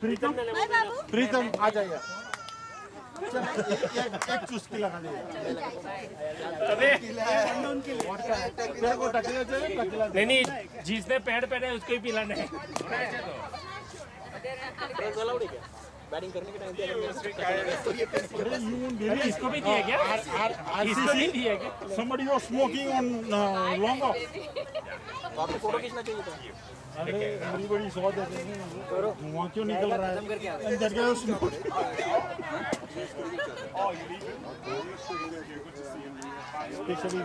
प्रीतम? प्रीतम आ जाइए। एक, चुस्की लगा नहीं नहीं जिसने पेड़ पेड़ है उसको ही पिलाना है। बैटिंग करने के टाइम पे इसको भी दिया क्या? इसको भी दिया क्या? स्मोकिंग ऑन लॉन्ग ऑफ़ आपको फ़ोटो खींचना चाहिए था। क्यों निकल रहा है? अंदर गया उसने specially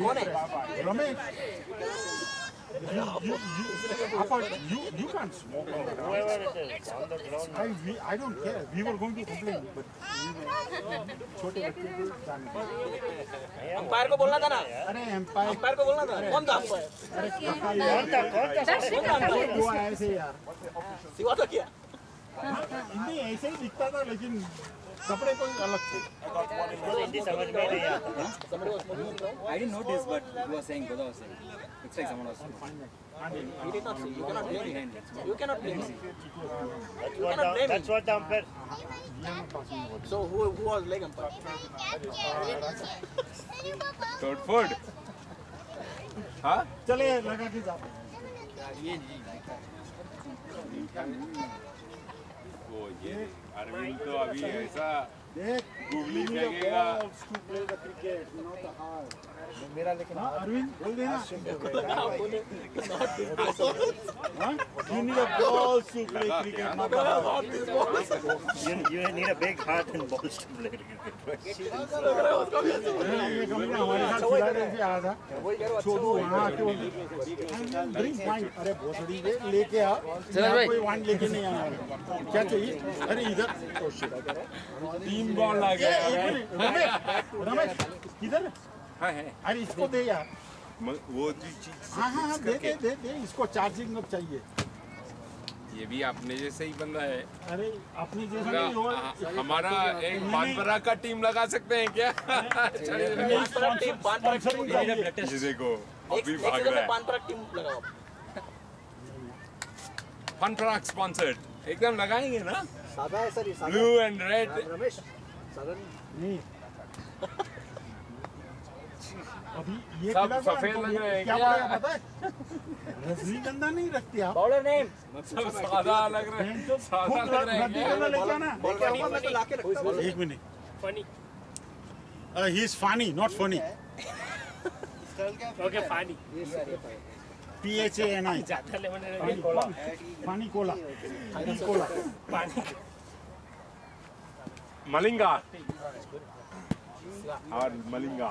no Ramesh. You you you you you can't smoke out there. I we, I don't care. We were going to complain, but we were- छोटे बच्चे को जाने दो। अंपायर को बोलना था ना अरे एम्पायर अंपायर को बोलना था कौन था अंपायर अरे कहाँ यार हुआ ऐसे यार सिवा था क्या नहीं ऐसे ही दिखता था लेकिन कपड़े कोई अलग थे हिंदी समझ में नहीं आता somebody was smoking in the ground I didn't notice, but he was saying, Goda was saying. Looks like someone was smoking. he did not see you cannot blame him Behind it. you cannot blame him That's You what cannot the, blame that's him. what the umpire We are not talking about so who who was leg umpire third food हाँ चले लगा के जाओ वो ये अरविंद तो अभी ऐसा देख गुगली heart. हाँ, अरविंद बोल देना हाँ? You need a balls to play cricket, you, you need a big heart and balls to play cricket अरे ये कमीना हमारे साथ फिलाडेल्फिया आया था छोटू वहाँ आके ड्रिंक वाइन अरे भोसड़ी दे लेके आ कोई वाइन लेके नहीं आया क्या चाहिए अरे इधर. तीन बॉल आ गया रमेश रमेश किधर हाँ है। अरे इसको दे यार। वो जो चीज़ हाँ हाँ हाँ दे दे दे दे इसको चार्जिंग अब चाहिए। ये भी अपने जैसे ही बंदा है। अरे अपनी जैसा नहीं हो हमारा एक बानपरा का टीम लगा सकते हैं क्या? देखो एक अभी एक भाग रहा है। पान टीम लगाओ फन स्पॉन्सर्ड एकदम लगाएँगे ना? सादा है सर ये ब्लू एंड रेड रमेश सादा नहीं। अभी ये सब सफ़ेद लग रहे हैं क्या? पता है? रजनीगंधा नहीं रखते आप। बॉलर नेम सब सादा लग रहे हैं सादा लग रहे हैं? रजनीगंधा लेके आना। मैं तो लाके रखता हूँ। एक minute. Funny. He is funny not funny okay funny. P H A N I ज़्यादा कोला। पानी कोला। पानी कोला। पानी मलिंगा। और Malinga.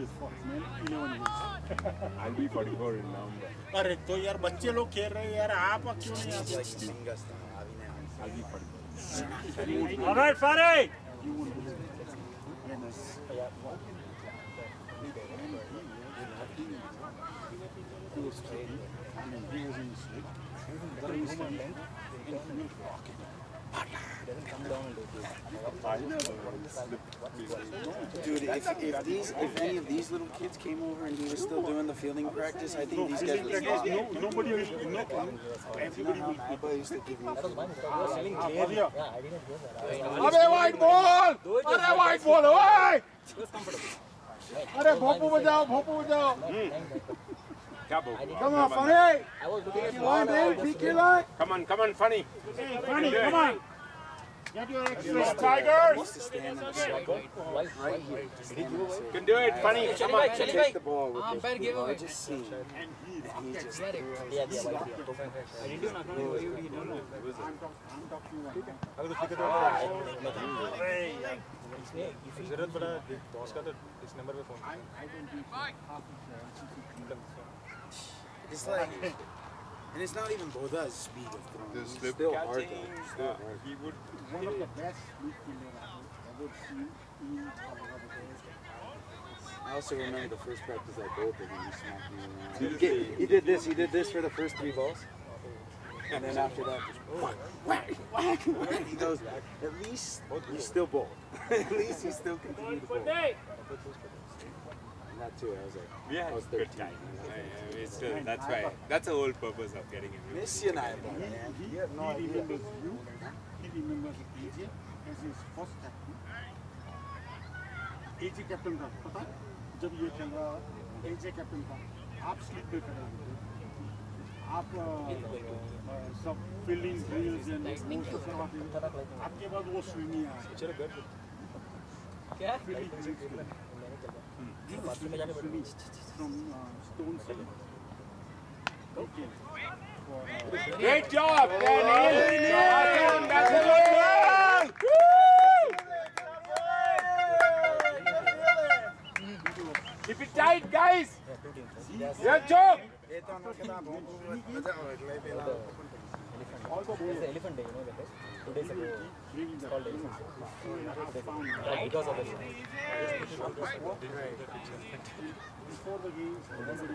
this fox, man. 11 years. I'll be 44 in November. अरे तो यार बच्चे लोग खेल रहे हैं यार आप क्यों नहीं आते? I'll be 44. All right, Farid. You won't believe it. He was straight. I mean, he was in the street. He was in the street. And he was walking. doesn't come down and do Dude, if, if these, if any of these little kids came over and he was still doing the fielding practice, I think these guys would stop. No, nobody will, no, everybody will. Abba used to give me. Yeah, I didn't hear that. Abba, white ball! Abba, white ball, oi! अरे भोपू बजाओ भोपू बजाओ Come on, Phani! Come on, Phani! Come on, come on, Phani! Hey, Phani, come on! You do an exercise, Tigers? Just to stand in the circle. Right, right here. You can do it, Phani. Come on. Take the ball with um, this largest seam. And he just threw it. Yeah, yeah, yeah. I didn't do it. I'm talking right now. जरूरत पड़ा boss का तो इस number पे phone I don't do half it's like and it's not even Boda's speed of throwing. The It's slip still hard though. It's still uh, hard. he would. One of the best midfielder I've ever seen in Colorado. I also remember the first practice I bowled and he smacked me around. He, did- he did this. He did this for the first three balls. And then after that, just whack, whack, whack, whack. He goes, at least you still bowl. at least you still continue to bowl And that too, I was like, We had I was a good 13. time. I- I mean, still, that's why. That's the whole purpose of getting him. Miss you, Naiba, man. He, You have no he idea. remembers you. He remembers AJ as his first captain. AJ captain था पता है? जब ये खेल रहा AJ captain था आप slip पे खड़े हुए थे आप अ, अ, सब फील्डिंग ड्रिल्स एंड मोशन करवाते थे आपके बाद वो स्विमिंग आया क्या fielding drills swimming from stone से okay Great job, Daniel. Awesome. That's a good one. Keep it tight, guys. Yeah, job. It's the elephant day, you know that, right? Two days ago, it's called elephant day. Because of elephant. before the games, everybody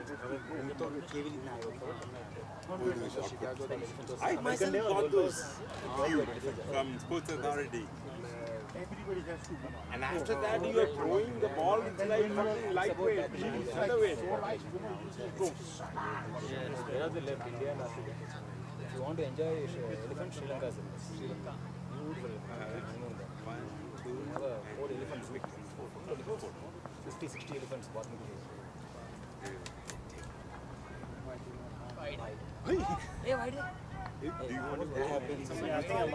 I myself got those from Sports Authority. everybody has to be And after that, you are throwing the ball. It's like fucking lightweight. It's featherweight. Where are they left? India and Africa. If you want to enjoy uh, elephant, Sri Lanka is the best. Sri Lanka. Beautiful. honeymoon there. One, two, We have a four elephants. Four, four elephants. 50, 60 elephants walking together. Hey, why did Do you want to What happens? If you have to go,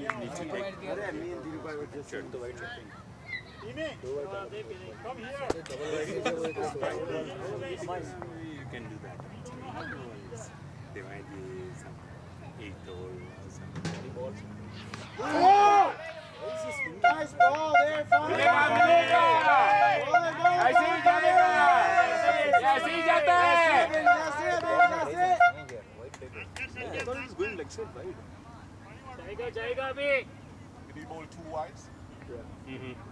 Yeah, me and Dhirubhai were just in the white shirt you can do that. Divide the some eight or some. Nice ball there, Fabio! Aí sim, Fabio! É assim, já tá! É assim, é ball, two wides? Yeah. Mm -hmm.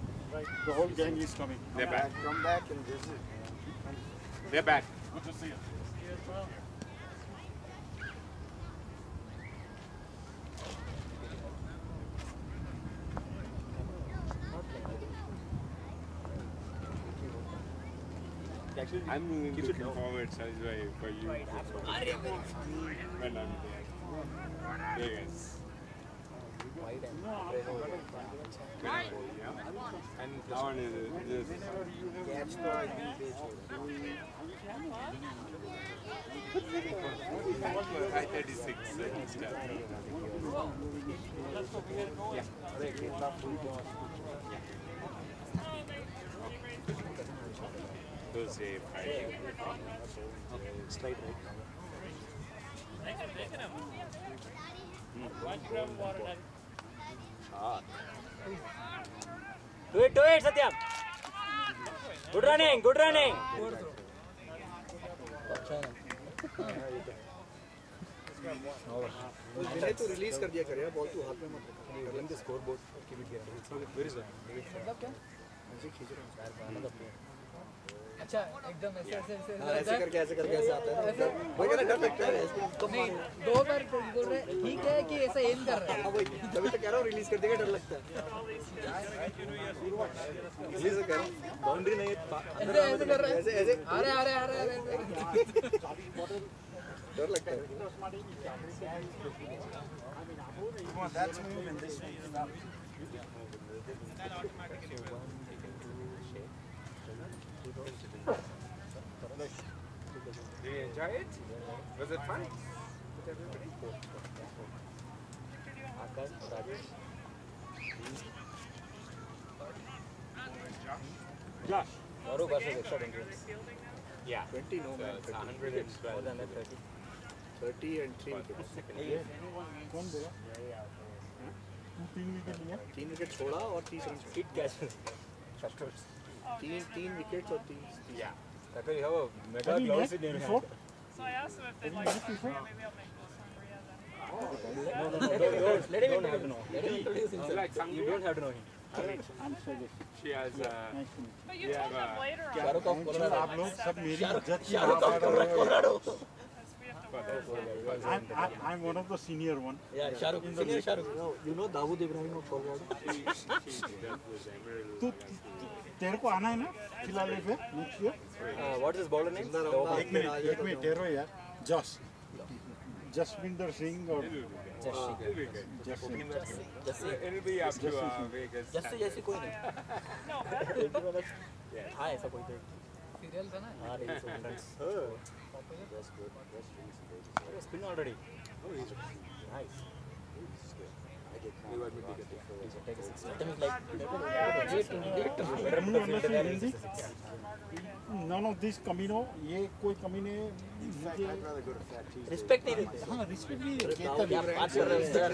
Right. The whole gang is coming. They're back. Come back and visit. Man. They're back. Good to see you. I'm looking forward, Sajwai, for you. When I'm there. Vegas. White and And that one is just Catch the I think they should. I 36 uh. Thursday, Friday. Straight right. Do it, do it, Satyam. Good running, good running. विनय तो release कर दिया कर ball तो हाथ में मत रख Bring the scoreboard. Keep it here. Where is that मुझे खींच रहा अच्छा एकदम ऐसे ऐसे ऐसे ऐसे करके ऐसे करके ऐसे आता है। वो डर लगता है। नहीं दो बार बोल रहे ठीक है कि ऐसा एम कर रहे हैं? हाँ वही तभी तो कह रहा हूँ रिलीज़ कर देगा डर लगता है। रिलीज़ कर बाउंड्री नहीं है ऐसे ऐसे कर रहे हैं? ऐसे ऐसे। आ रहे आ रहे आ रहे डर लगता है। That's moving. This way is not. Did you enjoy it? Was it fun? With everybody? Akash, Rajesh. Josh. Gaurav versus extra entrance. Yeah. 20 no man. So it's 112. More than that, 30. 30 and 3 wickets. कौन देगा तू तीन wicket लिया 3 wicket छोड़ा और 30 run. First overs. तीन तीन wickets और 30 Yeah. That way you have a mega Have you gloves met in your before? hand. So I asked them if they'd like to maybe I'll make this sangria then. No, no, no. Don't, don't, let him have to know. Let him introduce himself. like sangria? you don't have to know him. I'm Sajid. She has uh, Nice to meet you. But you Yeah, told them but- later on Shahrukh of Thank you. Colorado. आप लोग सब मेरी इज्जत की Shahrukh of बात कर रहे हो because we have to work. I'm, I- I'm one of the senior one. Yeah, Shahrukh. Senior Shahrukh. You know Dawood Ibrahim of Colorado? she, she does this emerald. तेरे को आना है ना फ़िलहाल next year what is bowler name एक minute एक minute ठहरो यार जॉस जसविंदर सिंह और जस्सी नॉन ऑफ़ दिस कमीनो ये कोई कमी ने रिस्पेक्ट नहीं देते हाँ रिस्पेक्ट भी नहीं क्या बात कर रहे हैं? सर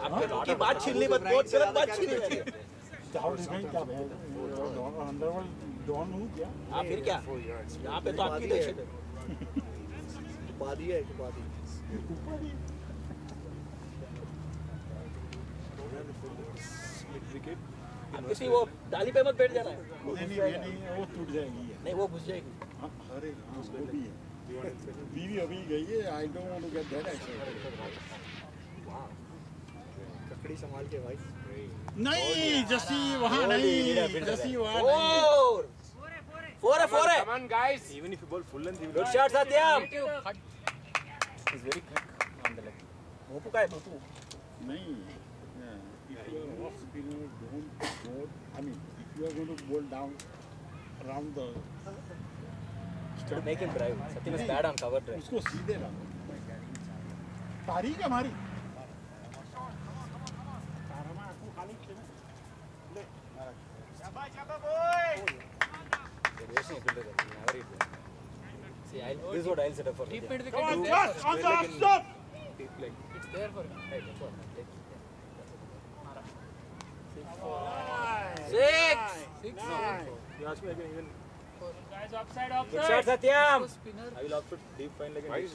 आपके की बात छीन ली मत बहुत गलत बात छीन ली क्या अंडरवर्ल्ड डॉन हूँ क्या? आप फिर क्या? यहाँ पे तो आपकी तो दहशत है। उपाधि है उपाधि। उपाधि? ऊपर किसी वो डाली पे मत बैठ जाना है. नहीं नहीं ये नहीं वो टूट जाएगी नहीं वो घुस जाएगी. हाँ, अरे उसको भी है बीवी अभी गई है I don't want to get that excited ककड़ी संभाल के भाई नहीं जसी वहाँ नहीं जसी वहाँ नहीं Four. Four है four है. Come on, guys. Even if you bowl full length, he will Good shot Satyam. हट He's very quick on the leg. मोपू का है मोपू. नहीं if you are off spinner don't bowl I mean if you are going to bowl down around the To make him drive. Satyam is bad on cover drive. उसको सीधे ला तारीख है हमारी They're wasting a fielder there. He'll never eat them. See, I'll, this is what I'll set up for deep Satyam. mid wicket Come is on, there Josh, for on the stop! it's there for him Right, that's what. Take- Six. Six. Guys, upside, upside. Good shot, Satyam. I will output deep fine like a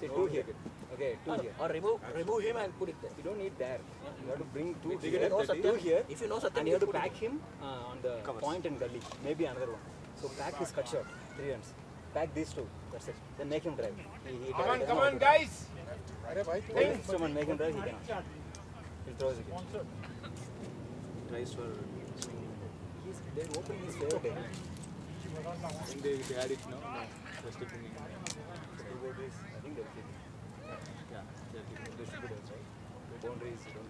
See, two here. Okay, two here. Or remove, remove him and put it there. You don't need there. You have to bring two here. You know here. If you know Satyam, and you have to pack him uh, on the Covers. point and gully. Maybe another one. So pack his cut shot. Three runs. Pack these two. That's it. Then make him drive. He, he come on, come on, guys. Someone make him drive. He cannot. He throws again. Tries for He's, they're opening his favorite day. When they, they add it now, no just to bring it. I think they'll keep it. Yeah, they'll keep it. They should do that, right? The boundaries, you don't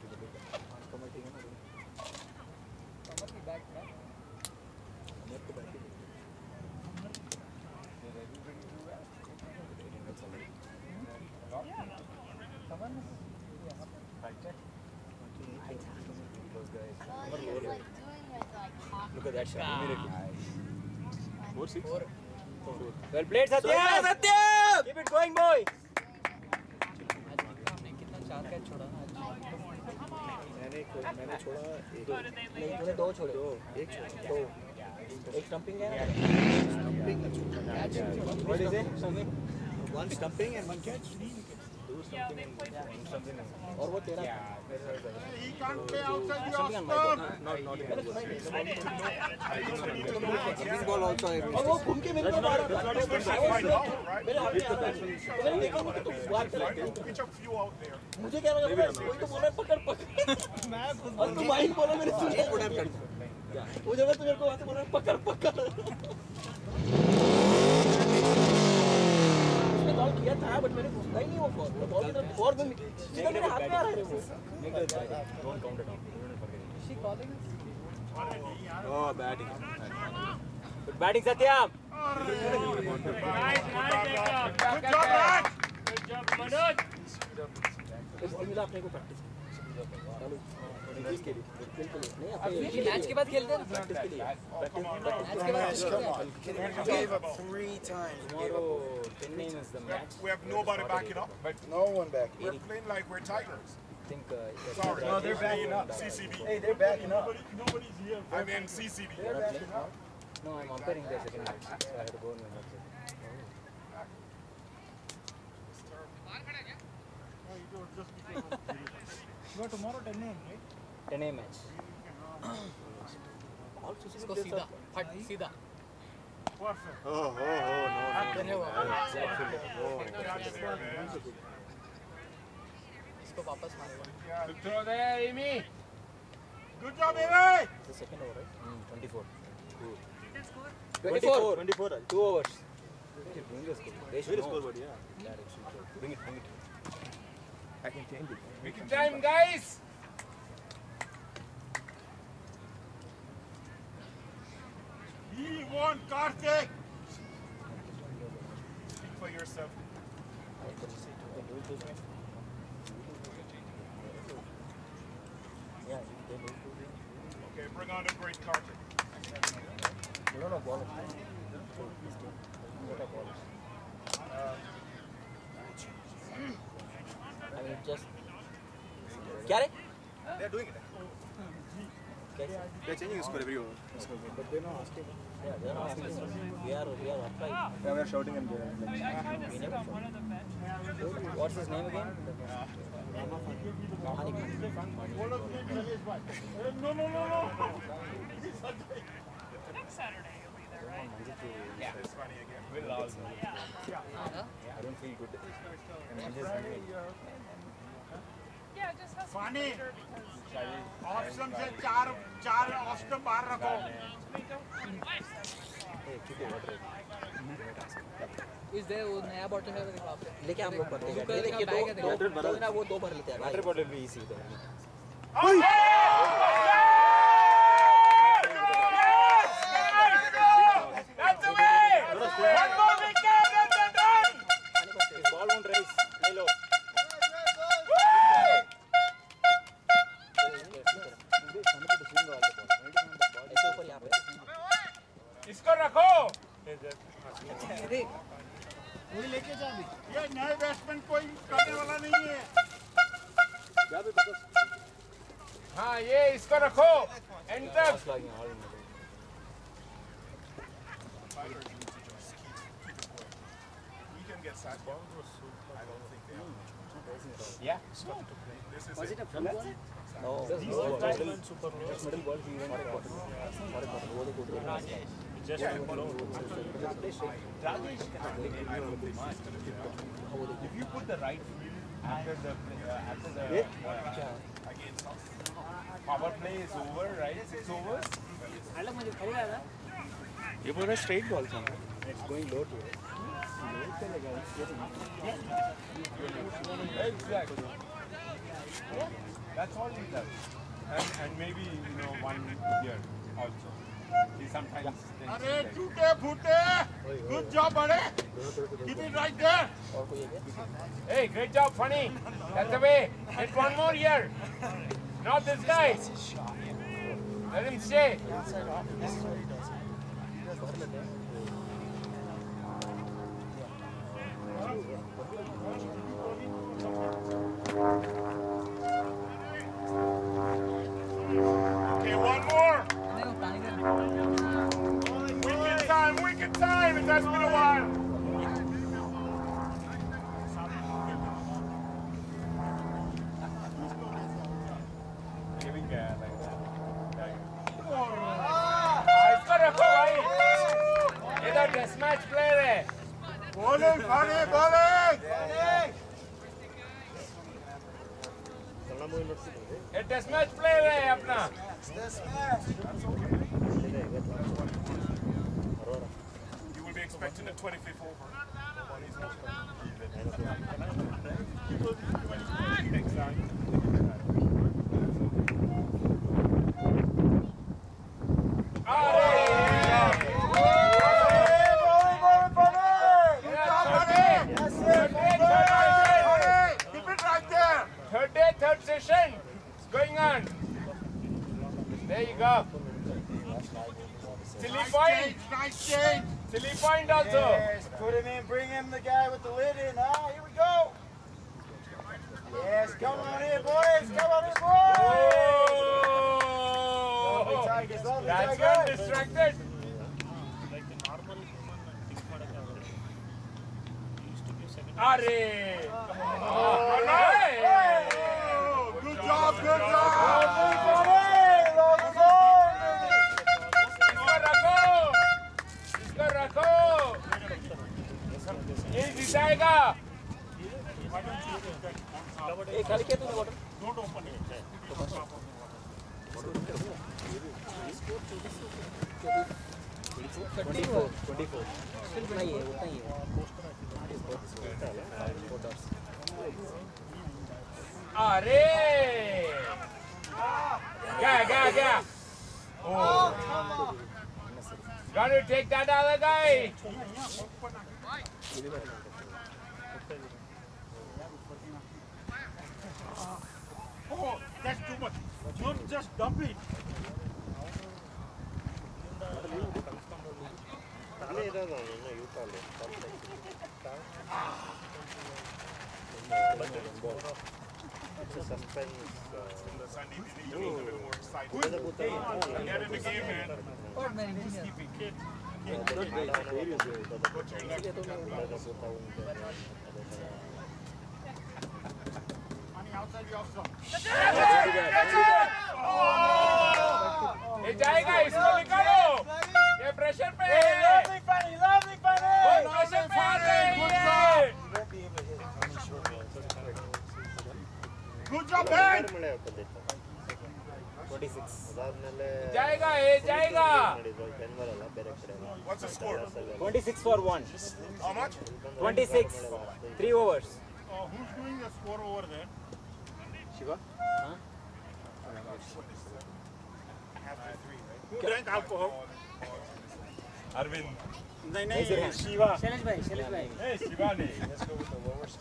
Four, six? Well played, Satyam! Satyam! Keep it going, boy! चार catch छोड़ा मैंने मैंने छोड़ा एक नहीं तूने दो छोड़े। दो। एक छोड़ा दो। एक स्टंपिंग है। स्टंपिंग छोड़ा। Catch what is it one stumping and one catch और वो तेरा he can't play outside your stump this ball also I और वो घूम के मेरे को मारा मेरे हाथ में आता है मैंने देखा वो तो बाहर चला गया pitch मुझे क्या लगा कोई तो बोला पकड़ पकड़ और तू माइंड बोला मेरे सुन पकड़ कर वो जब तुझे को बात बोला पकड़ पकड़ किया था बट मैंने घुसता ही नहीं वो फॉर बॉल की तरफ़ और घूमी सीधा मेरे हाथ में आ रहा है वो don't count it out she calling oh batting good batting Satyam nice nice good job good job Manoj इस दिन आपने को प्रैक्टिस चलो प्रैक्टिस के लिए बिल्कुल नहीं अपने मैच के बाद खेलते हैं प्रैक्टिस के लिए प्रैक्टिस मैच के बाद खेलते हैं Gave up three times. tomorrow 10 a.m. is the match We have nobody backing up. No one back. We're playing like we're Tigers. I think uh, it's Sorry. No, they're backing up. CCB. Hey, they're backing up. Nobody's here. I mean CCB. You're not playing? No, I'm umpiring the second match, so I had to go in my match. No, tomorrow 10 a.m., right? 10 a.m. match. इसको सीधा फट सीधा Perfect. Oh, oh, oh, इसको वापस मारेगा Good throw there, Amy. Good job, Amy. The second over, right? Mm, 24. 24 24. Two overs. Bring the score. They should know. Scoreboard, yeah. Yeah, they should know. Bring it, bring it. I can change it. Making time, guys. He won, Karthik. Speak for yourself. Yeah, they do. Okay, bring on the great Karthik. You don't know ball. So, this team. You don't know ball. I mean, just. क्या रे? They're doing it. कैसे? They're changing the score every over. But they're not asking. yeah, they're asking. We are, we are applying. Yeah, we're shouting and they're like. We never shot. What's his name again? Manik. No, no, no, no. It's funny again. We'll Yeah. Yeah. I don't feel good. And Manchester United. Funny. Option से चार चार option बाहर रखो. इस दे वो नया bottle है मेरे पास लेके हम लोग पढ़ते हैं। लेके ये देखिए दो बॉटल दो ना वो दो भर लेते हैं। वाटर बॉटल भी इसी इधर I don't think they have. Yeah. This is Was it. it a full ball? No. This was middle, just middle ball. He went for it. For it, वो तो good ball. Yeah, but If you put the right field after the uh, after the power play is over, right? Six overs. ये बोल रहा straight ball था. It's going low to it. Exactly. That's all he does. And, and maybe, you know, one year also. He sometimes Are Chute Bhute! Good job, buddy. Keep it right there! Hey, great job, Phani! That's the way! Hit one more year! Not this guy! Let him stay! What he does. On. There you go. Chili point. Nice change. Chili point also. Yes, put him in. Bring him the guy with the lid in. Ah, here we go. Yes, come on in, boys. Come on in, boys. Lovely Oh. Tigers, lovely That's Tigers. distracted. Are. Oh, nice. उतना ही है उतना ही है Aree! Yeah, yeah, yeah. Oh. Gotta take that. Oh, that's too much. Don't just dump it. suspense. Uh, Ooh. Ooh. Get in the game, man. Oh, man. Just keep it kid. Pressure, Fanny! Lovely, Fanny! Lovely, Fanny! Good pressure, Fanny! Good job! जाएगा ए जाएगा What's the score? 26 for 1. How much? 26. 3 overs. Uh, who's doing the score over there? Shiva? Huh? After 3, right? Who drank alcohol? Arvind. नहीं नहीं शिवा शैलेश भाई शैलेश भाई ए शिवा नहीं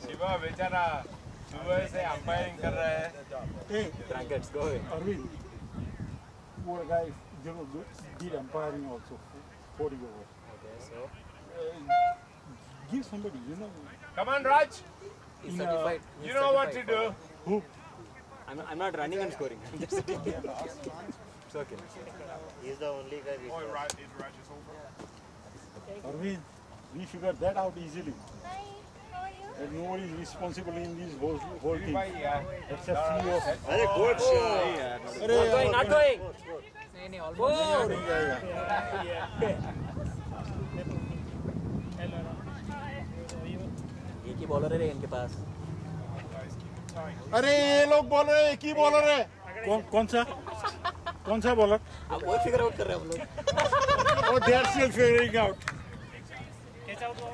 शिवा बेचारा सुबह से अंपायरिंग कर रहा है। Brackets go Arvind poor guy you know, did umpiring also 40 over. Okay so? Uh, give somebody you know. Come on raj. He's he's you know what to do. Who? I'm, I'm not running and scoring. I'm just it's okay. He's the only guy we raj is over. Arvind, we figured that out easily. Bye. is responsible in this whole, whole thing. अरे not going not going. Bowler oh, है रे इनके पास। अरे ये लोग बोल रहे एक ही बॉलर है। कौन कौन सा? कौन सा बॉलर वो फिगर आउट कर रहे हैं हम लोग। ओ they are still figuring out catch out हुआ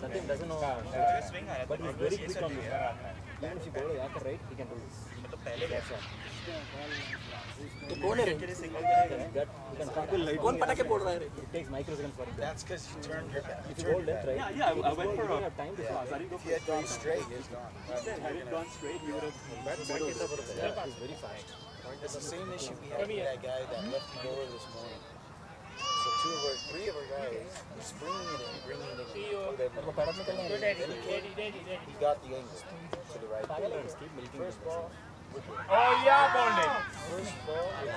Satyam doesn't know but he's very quick on this even if you bowl a Yorker right he can do this that's all तो कौन है रे that he can start कौन पटाखे बोल रहा है रे it takes microseconds for him That's because you turned your back. if you hold left right yeah yeah I went for you have time to start If you had gone straight, it's gone. had it gone straight he would have yeah he's very fast It's the same issue we had with that guy that lefty bowler this morning. So two of our, three of our guys, he's it in, bringing it in. He got the angle to the right. First ball. Oh yeah, Bonnie. First ball. I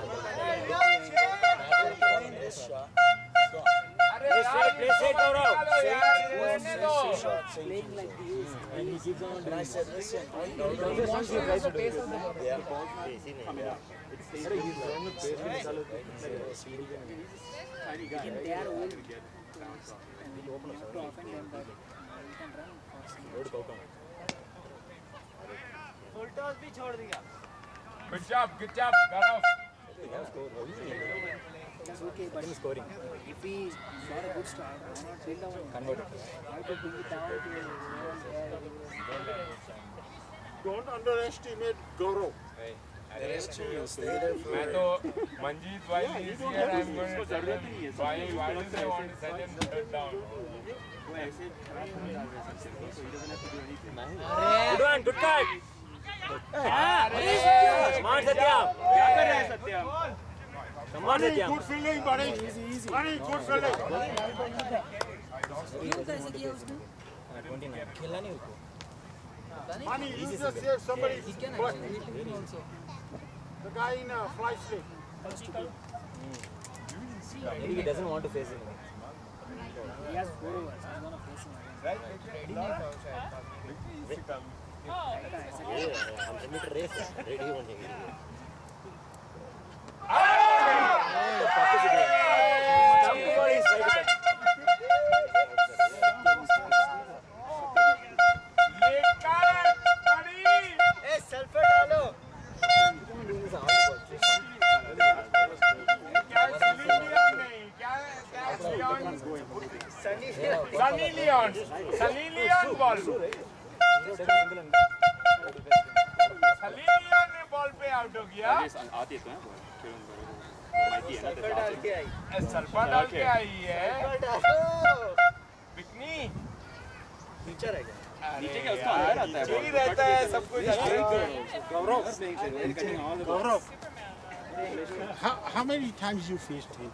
It's. you can tear old tools and you have to often learn that you can run fast. Full toss भी छोड़ दिया. Good job, good job, Gaurav. That's okay, but scoring. If we got a good start, chill down. Convert. I have to bring it down to. Don't underestimate Gaurav. Hey. मैं तो मंजीत भाई is here I am ज़रूरत ही है भाई what is I want such and shut down good one good cut smart Satyam क्या कर रहे हैं सत्याम सम्मान सत्याम गुड फील्डिंग बड़ी इजी इजी बड़ी गुड फील्डिंग कैसे किया उसने खेलना नहीं उसको। Money, you just hear somebody. He can actually. He can also. The guy in a fly slip. Maybe he doesn't want to face him. He has four overs. He's gonna face him. Right? Race. Ready one. Sunny Leone. Ball. Sunny ball पे out हो गया. आती है तो हैं डाल के आई है बिकनी नीचे क्या उसका है रहता है सब कुछ How, many times you faced him?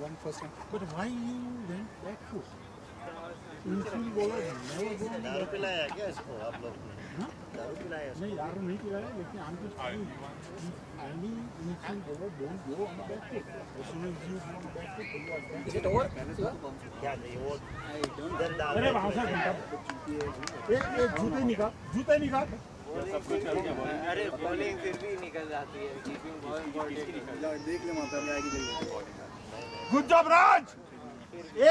One person. But why you went back? दारू पिलाया क्या इसको आप लोग दारू पिलाया नहीं दारू नहीं पिलाया लेकिन आई तो तो एम जूते निकाल। जूते निकाल। अरे बॉलिंग फिर भी निकल जाती है। देख ले माता गुड जॉब राज! ए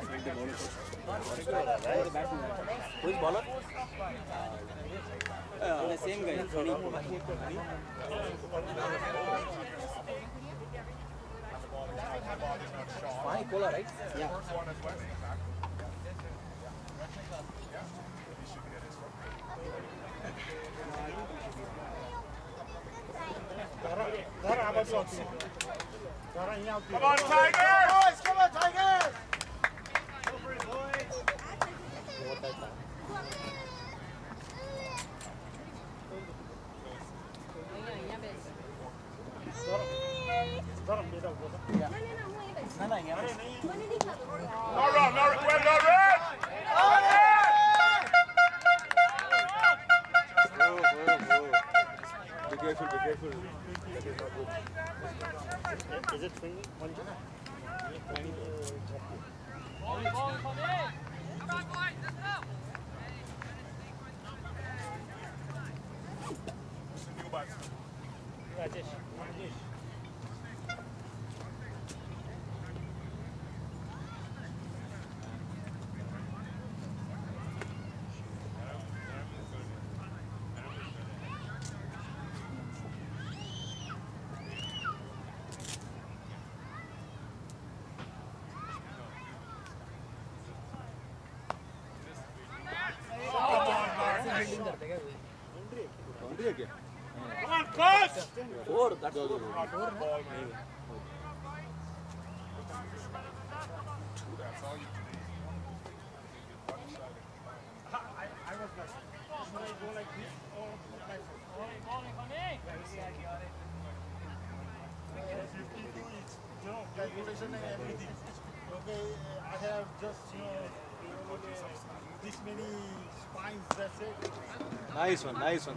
Who is baller? The same guy, Sonny. Fine, cola, right? Yeah. Come on, Tiger! Alright. And everything. Okay, I have just, you know, this many spines, that's it. Nice one, nice one.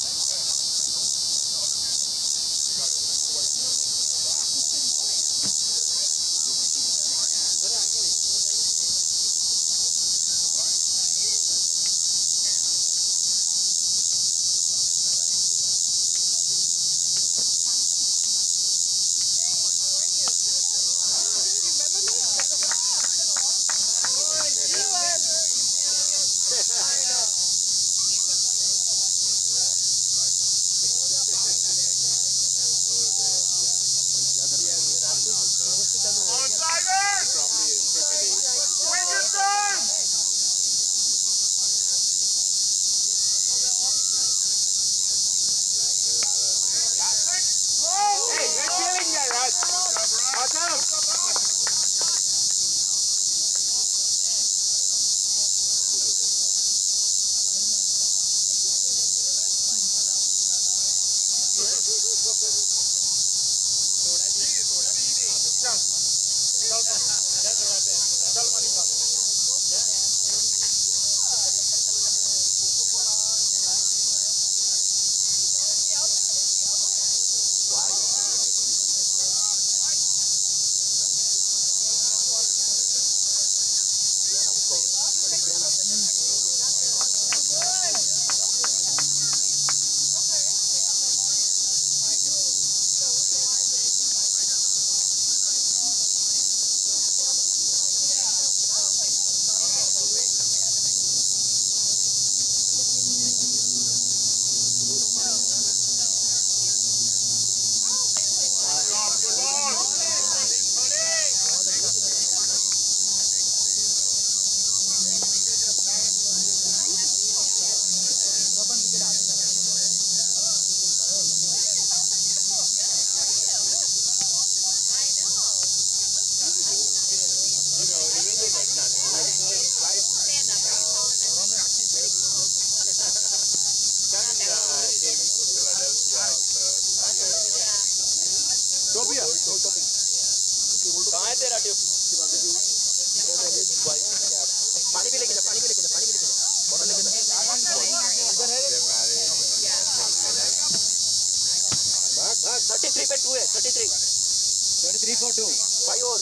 33 पे two है thirty three thirty three for two five और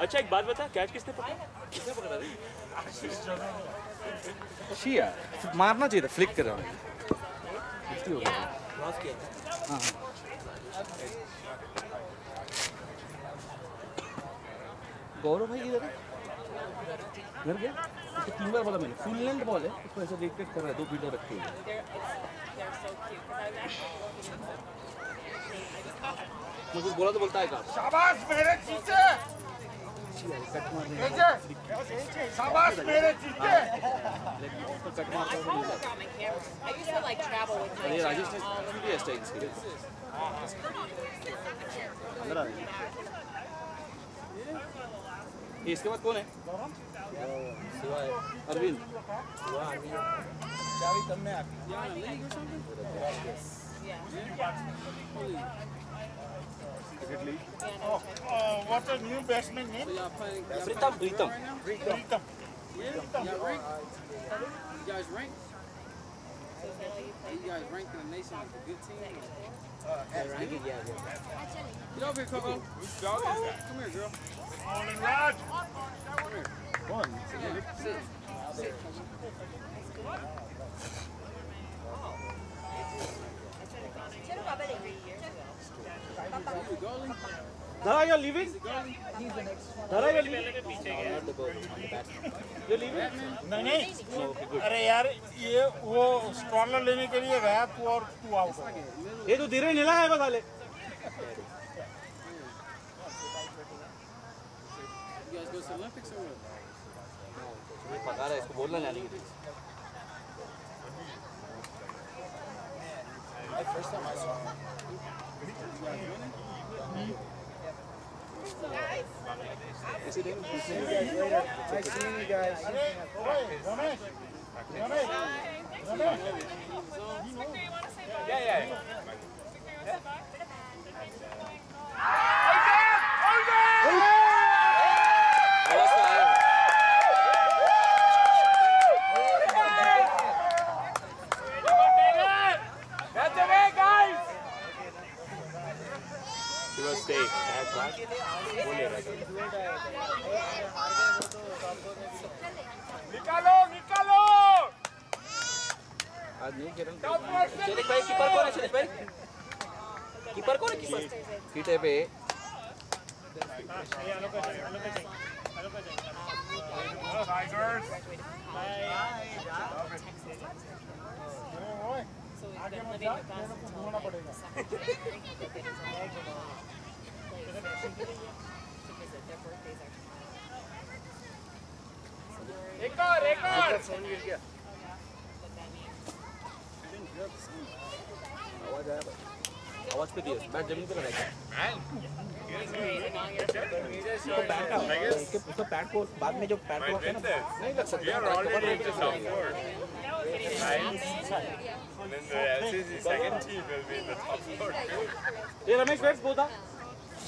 अच्छा एक बात बता, catch किसने पकड़ा? किसने पकड़ा शिया, मारना चाहिए था फ्लिक कर रहा हूँ गौरव भाई इधर है? घर गया? उसको तीन बार बोला मैंने फुल लेंथ बॉल है, उसको ऐसा देख कर रहा है, दो फीटर रख के मुझे बोला तो बोलता है काम। शाबाश मेरे चीचे शाबाश मेरे got my camera. I used to like travel with my अरे राजेश ने all the वीडियो स्टाइल से अंदर आ ये इसके बाद कौन है? है अरविंद। अरविंद चाबी कम Oh, oh, what a new batsman eh? name? Pritam, Pritam. Pritam. Yeah, you. You guys rank? You guys ranked in the nation as a good team? Uh, yeah, yeah, yeah. Get over here, Coco. Whose dog is that? Come here, girl. Come on, Come here. Come Sit. Sit. Sit. Dara, you're leaving? Dara, you're leaving? You're leaving? नहीं नहीं अरे यार ये वो scholar लेने के लिए गया तू और तू आउट ये तो धीरे नीला है बसाले पका रहा है इसको बोलना जाने के लिए Is see you guys Yeah, yeah. Victor, you want to say bye? बाद वो ले रहा था निकालो निकालो! आज नहीं खेल शैलेश भाई कीपर कौन है शैलेश भाई? कीपर कौन है कीपर कीटे पे। आगे मत जा मेरे को घूमना पड़ेगा। एक और एक और फ़ोन गिर गया आवाज़ आया आवाज़ पे दिया बैट ज़मीन पे लगाया मैन तो पैड को बाद में जो पैड को नहीं लग सकता ये रमेश वेट्स बोलता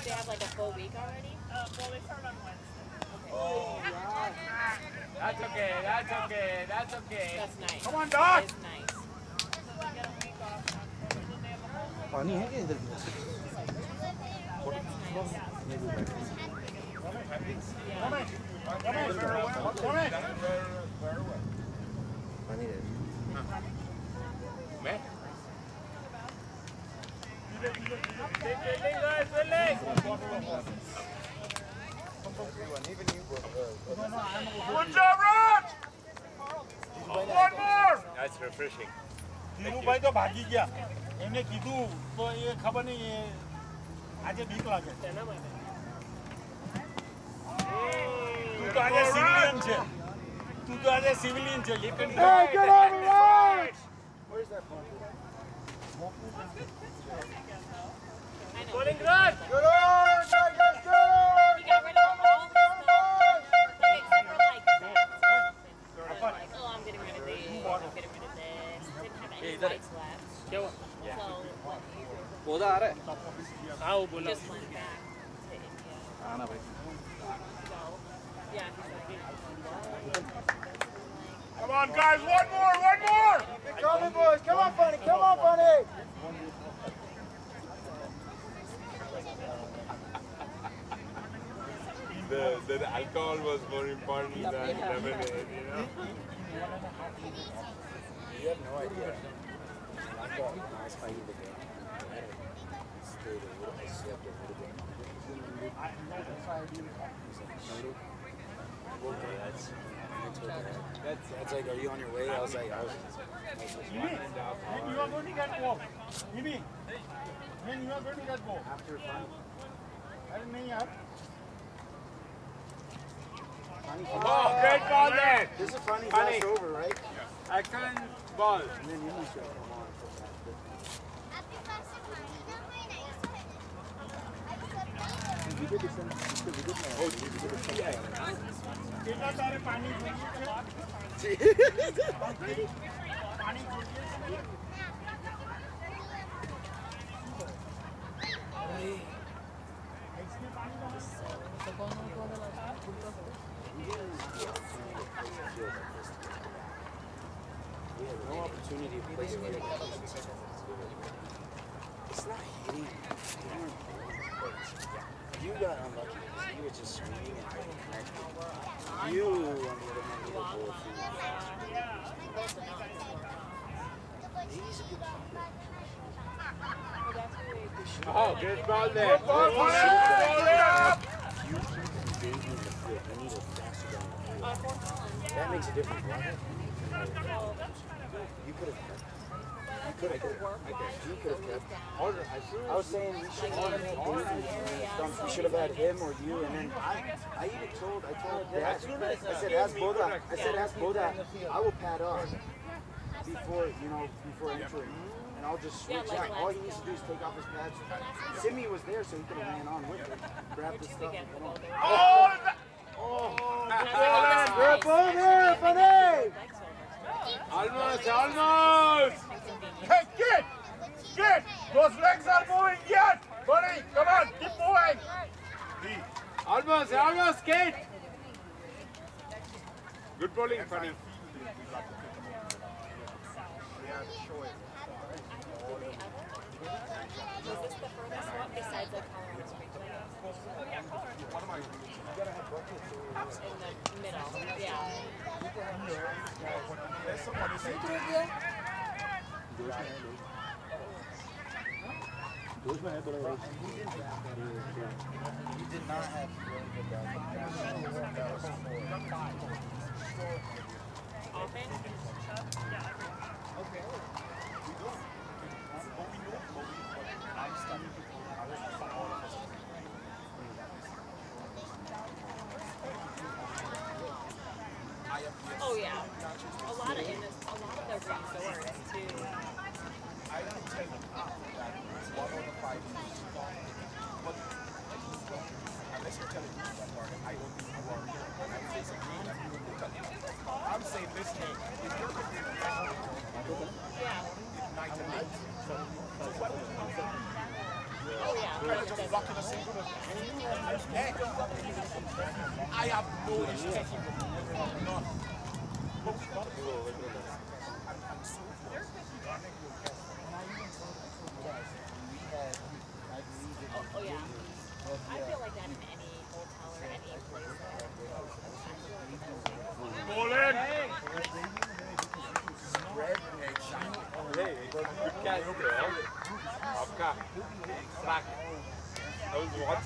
Come on, नहीं come on, one more year, Raj. You can do Come it. on, Tigers! Did they have like a full week already? That's okay, that's okay, that's okay. That's nice. Come on, Doc! It's nice. पानी है क्या इधर पानी है मैं Good job, Raj! One more! That's refreshing. Dhirubhai તો ભાગી ગયા એમને કીધું તો એ ખબર નહીં એ આજે બીક લાગે તું તો આજે સિવિલિયન છે તું તો આજે સિવિલિયન છે Come on, guys, one more, one more! Keep it coming, boys. Come on, Phani. Come on, Phani. the, the alcohol was more important than lemonade, you know? You have no idea. I was fighting the game. I a little, I that's, that's like, are you on your way? I was like, I was. Mimi, you are going to get walk. Mimi, you are going to get. After fun. I didn't know. Oh, great ball there! This is funny, Phani. last over, right? Excellent ball. And then you must have come on from that. We field like this to get back. We have no opportunity to place where It's not hitting. You got unlucky because you were just screaming and like connecting. You, on the other hand, need a ball through. Oh, good ball there. Good ball, ball, ball, ball, ball, ball, ball, ball, ball, that makes a difference. right? You could have kept. You could have kept. You could have kept. I was saying we should have had. We should have had him or you, and then I, I even told, I told Dad, I said, ask Boda, I said, ask Boda, I will pad on before, you know, before entering. And I'll just switch out. All he needs to do is take off his pads. Simi was there, so he could have ran on with it. Grab the stuff. Oh, Oh, good ball there! Almost, almost. Hey, get! Get! Those legs are moving yet! Buddy, come on, keep moving! Almost, almost, Kate. Good bowling, Phani. Was this the furthest one besides like Colorado In the middle, yeah. He did not have really good Oh yeah. A lot of in this, a lot of the resorts too. I can tell you that one out of five is but unless you're telling me that part, I don't think you are when I say something that you will tell me. I'm saying this game, if you're comparing night and day, so what would you do? Oh yeah. You're just blocking a single Heck, I have no issue. None. But we got to I'm, I'm so Oh, oh yeah. I feel like that in any hotel or any place. Ball in. Hey, good catch there. Afka. Back. I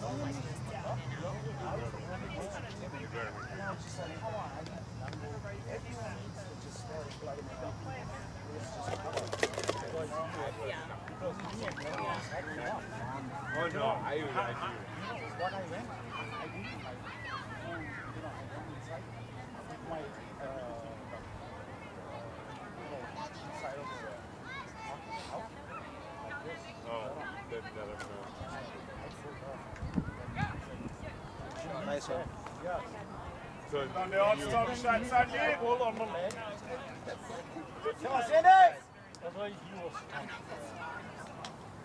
Oh no, I would. What I went, And the odd stop shots are deep. Hold on, hold on. Come on, Sandy! That's why you was.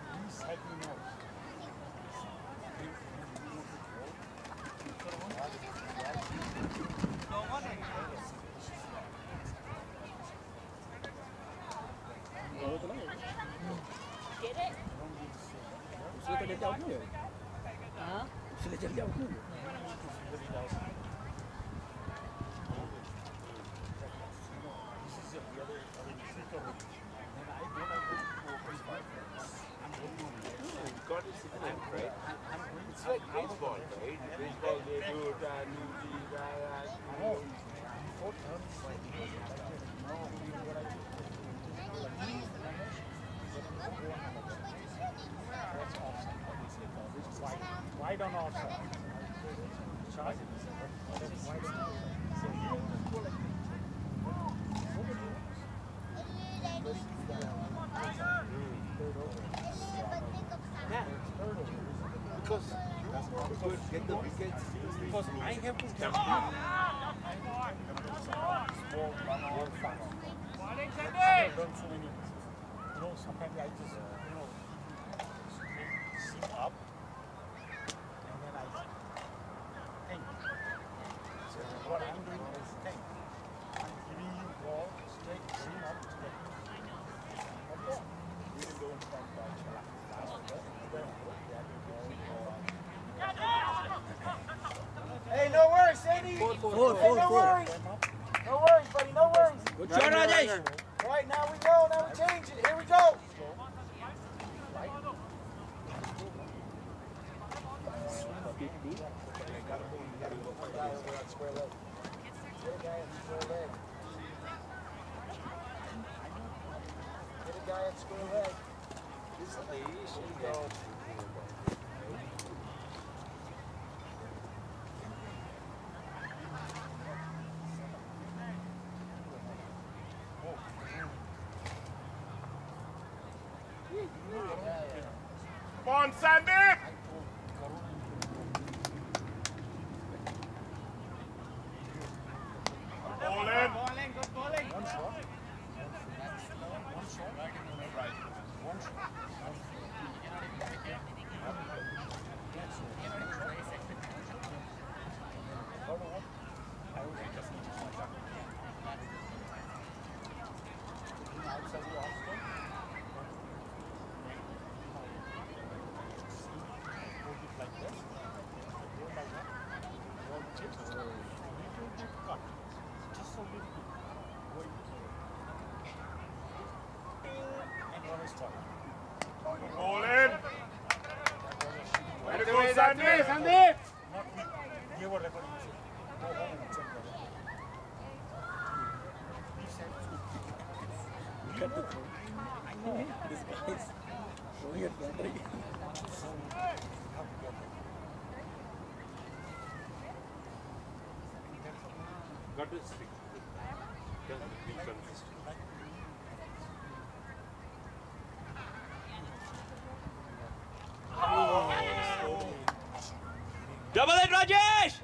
Please help me now. Wide on outside. Charge. Because get the wickets. Because I have to jump. I've done so many. You know, sometimes I just, you know, sit up and then I think. So what I'm doing is think. I'm giving you ball straight, sit up, straight. Okay. You don't come back. Hey, no worries, Sandy. Four, four, hey, no four, four. worries. No worries, buddy. No worries. Good shot, Rajesh. All right, now we go. Now we change it. Here we go. Get a guy at square leg. This is the issue, go. Come on, Sandy! Double it, Rajesh!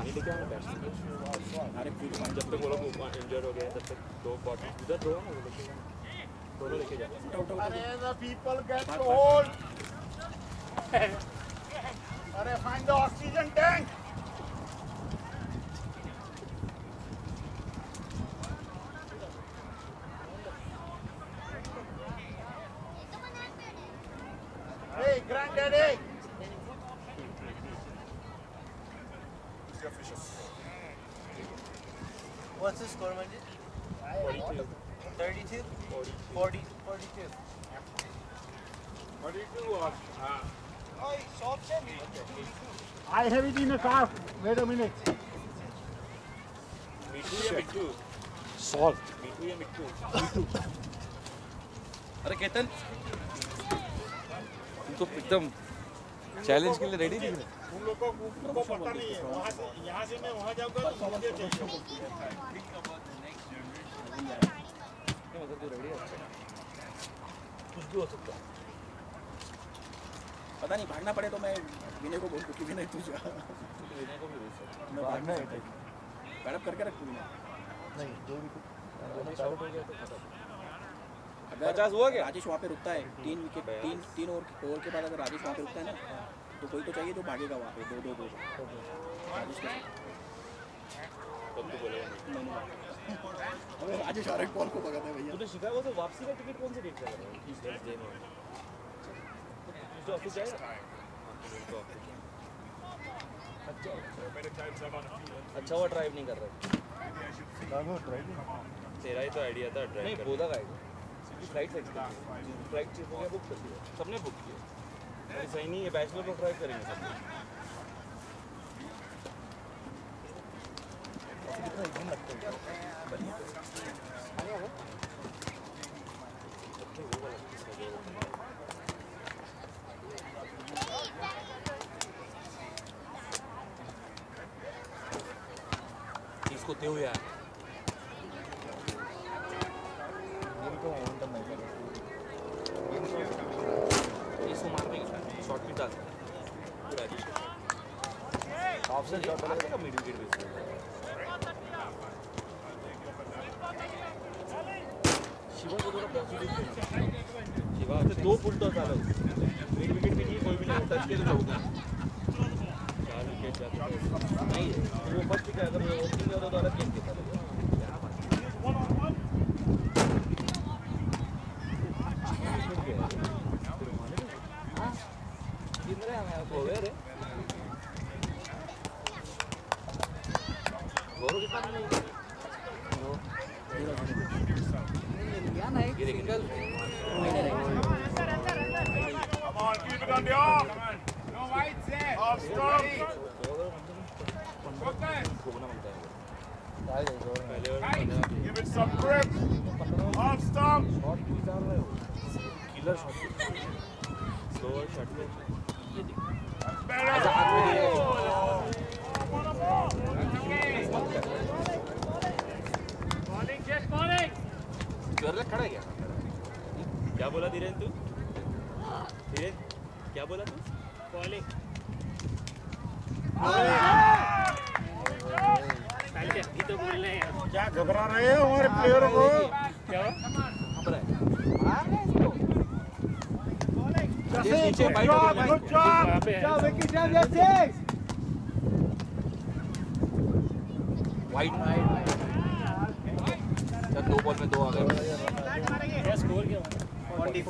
पानी लेके आना बैठ अरे जब तक वो लोग injured हो गए तब तक दो बॉटल उधर दो ना वो लोग दोनों लेके जाओ अरे द पीपल गेट होल्ड अरे find the oxygen tank Hey, granddaddy! The score, Manjit? 42. 32? 40. 40. 42. 42 or... Uh, Oh, short chain. I have it in a car. Wait a minute. Mitu या मिट्टू Salt. मिठू या मिट्टू अरे केतन तुम तो एकदम चैलेंज के लिए रेडी दिख रहे उन लोगों को पता नहीं है। वहाँ से यहाँ से मैं वहाँ जाऊँगा तो मुझे मतलब तू रेडी है? कुछ भी हो सकता है। पता नहीं भागना पड़े तो मैं विनय को बोल दूँ विनय तू जा विनय को भी मैं भागना है करके रख विनय। नहीं दो विकेट अगर पचास हुआ क्या? राजेश वहाँ पे रुकता है तीन विकेट तीन तीन ओवर ओवर के बाद अगर राजेश वहाँ पे रुकता है ना तो कोई तो चाहिए जो भागेगा वहाँ पे दो दो दो। राजेश के तो अबे राजेश भगाता है भैया। शिकागो से वापसी का टिकट कौन से डेट का में ऑफ़िस जाएगा? अच्छा हुआ ड्राइव नहीं कर रहा। तेरा ही तो आइडिया था ड्राइव नहीं बोला गाइड फ़्लाइट फ़्लाइट चीज़ हो गया बुक कर दिया। सबने बुक किया। ऐसा नहीं है बैचलर लोग ट्राई करेंगे सब। दो फुल टॉस विकेट भी नहीं कोई भी नहीं टच के तो होगा चार विकेट नहीं वो फ़र्स्ट विकेट अगर ओपनिंग होता तो अलग गेम के साथ हो गए रे गौरव कितना रन है गिरे गिरे Come on, keep it on the off. No whites there. Off stump. Focus. Right. Give it some grip. Off stump. Killer shot slower shot Bowling, just bowling. कर खड़ा है क्या क्या बोला धीरेन तू धीरेन क्या बोला तू बॉलिंग पहले अभी तो बोल रहे हैं क्या घबरा रहे हो हमारे प्लेयरों को क्या नीचे बाइट हो गई गुड जॉब जाओ विकी जॉब वाइट जब दो बॉल में दो आ गए क्या स्कोर क्या हुआ 24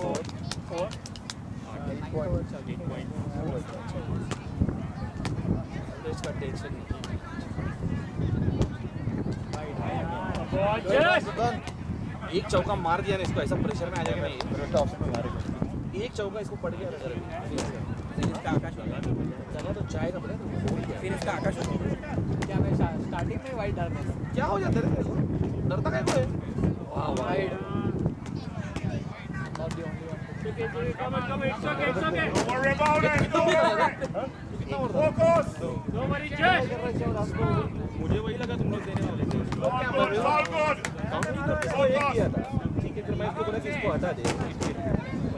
फोर इसका टेंशन बॉल जस्ट एक चौका मार दिया ना इसको ऐसा प्रेशर में आ जाएगा। नहीं एक चौका इसको पड़ गया। फिर इसका आकाश हो गया। चला तो फिर इसका आकाश हो गया। क्या मैं स्टार्टिंग में वाइट डाल क्या हो जाता है डरता काय कोई? Wide not the only one It's okay, come on, come on, it's okay, it's okay. Don't worry about it. Don't worry. Focus. Don't worry, just. मुझे वही लगा तुम लोग देने वाले थे। All good, it's all good. Count नहीं फिर मैं इसको बोला कि इसको हटा दे। मैं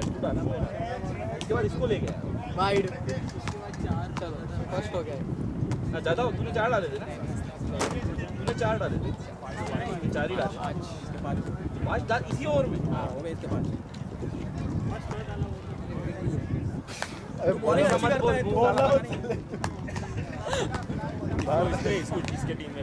इसको डाला मैं इसके बाद इसको ले गया। वाइड फ़र्स्ट हो गया। हाँ ज़्यादा हो तूने चार डाले थे ना? तूने चार डाले थे। चार ही डाले। पाँच डाल इसी ओवर में। हाँ हो इसके बाद। बॉलिंग समझ बोल इसके इसके टीम में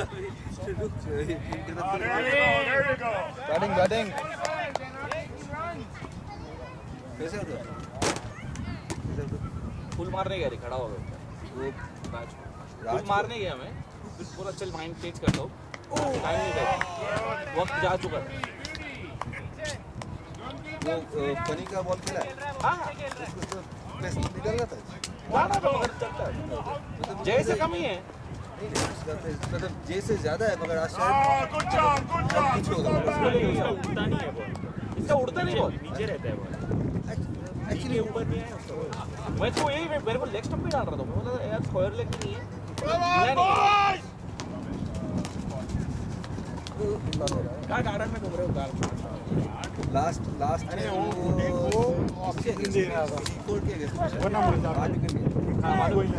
there you go. Batting, batting. कैसे फुल मारने गया खड़ा हो गया। मैच फुल मारने गया मैं। पूरा चल माइंड चेंज कर दो टाइम नहीं वक्त जा चुका है। वो कनी का बॉल खेला है? हाँ। तो निकल रहा था तो जैसे कमी है। है नहीं नहीं मतलब जे से ज़्यादा है मगर आज शायद कम job. कुछ होगा उड़ता नहीं है बॉल इसका उड़ता नहीं बॉल नीचे रहता है बॉल एक्चुअली ऊपर नहीं है मैं तो यही मेरे को लेग स्टंप पे डाल रहा था। मैं बोला यार स्क्वायर लेग नहीं है। नहीं। गार्डन में घूम रहे हो कार लास्ट लास्ट अरे वो वो ऑप्शन दे रहा था। फोर के अगेंस्ट वो ना मुझे आज निकल गया हाँ मालूम है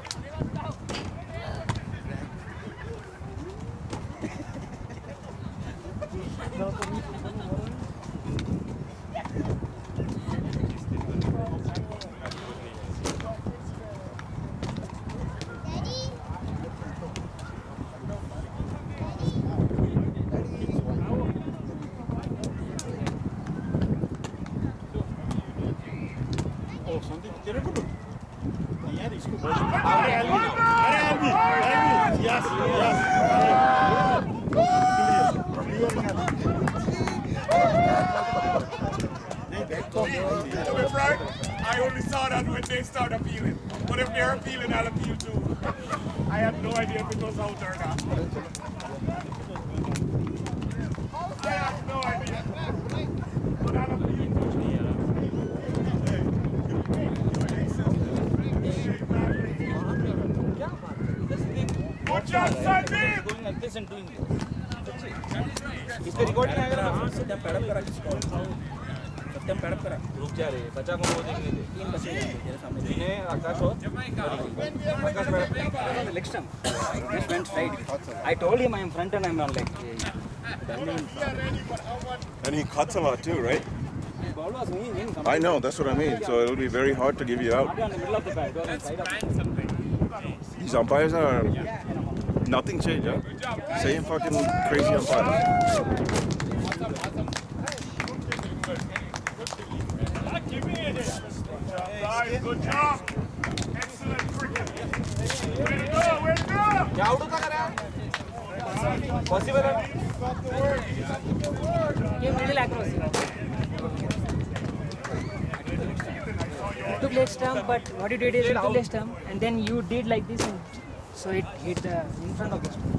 told him I am front and I am on leg. And he cuts a lot too, right? The ball was in, in I know, that's what I mean. So it'll be very hard to give you out. Not on the middle of the bat. It was on side of These umpires are nothing changed, huh? Same fucking crazy umpires. Good job. Excellent cricket. Way to go, way to go. Possible or not? Give middle across. Took leg stump, but what you did is you took leg stump and then you did like this, and so it hit the in front of the stump.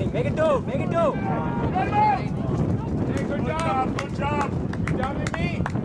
opening. Make it do, Make it do. Hey, good job. Good job. You're down to me.